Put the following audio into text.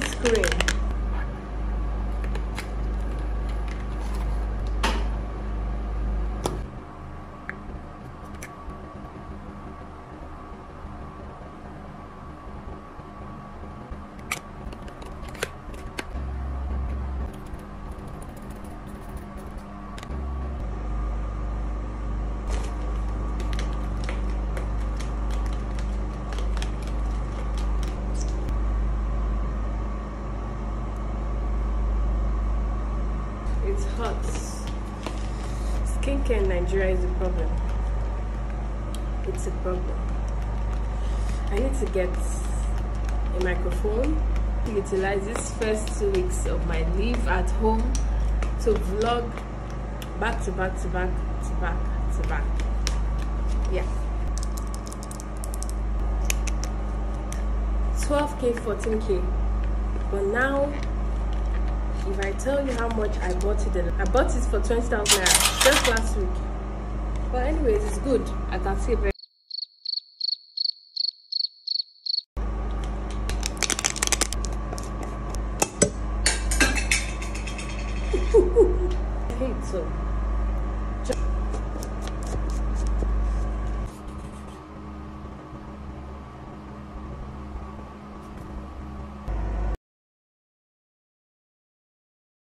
this screen. It's hot. Skincare in Nigeria is a problem. It's a problem. I need to get a microphone to utilize these first two weeks of my leave at home to vlog back to back to back to back to back. Yeah. 12k, 14k. But now if I tell you how much I bought it, I bought it for 20,000 naira just last week. But anyways, it's good. I can see very